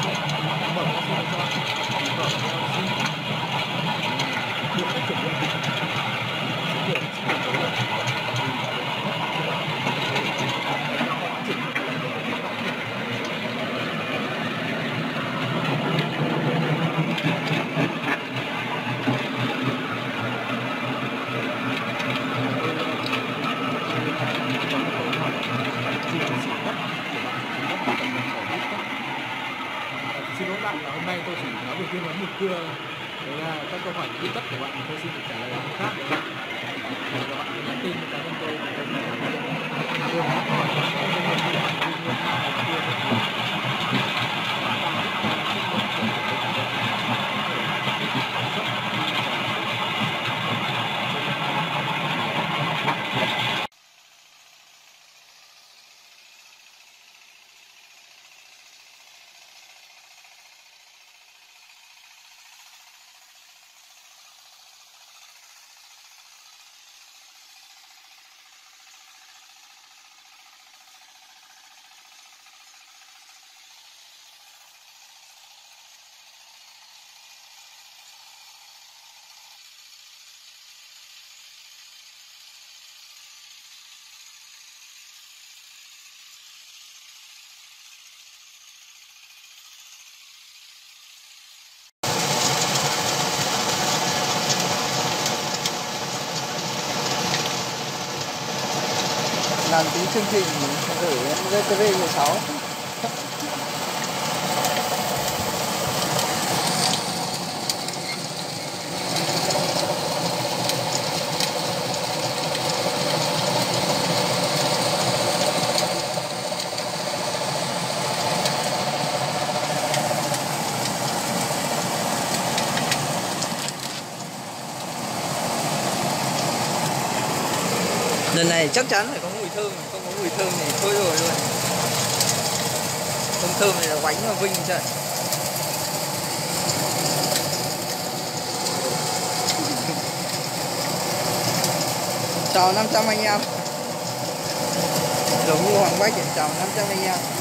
Thank you. các bạn và hôm nay tôi chỉ nói về viên nấm mực cưa đấy là các câu hỏi bị tất của bạn tôi xin được trả lời khác. Các bạn nhắn tin cá nhân tôi tôi. Làm tí chương trình gửi VTV 16 lần này chắc chắn phải có thơm, không có mùi thơm thì thôi rồi luôn. Không thơm thì là bánh mà vinh trận chào 500 anh em. Giống như Hoàng Bách chào 500 anh em.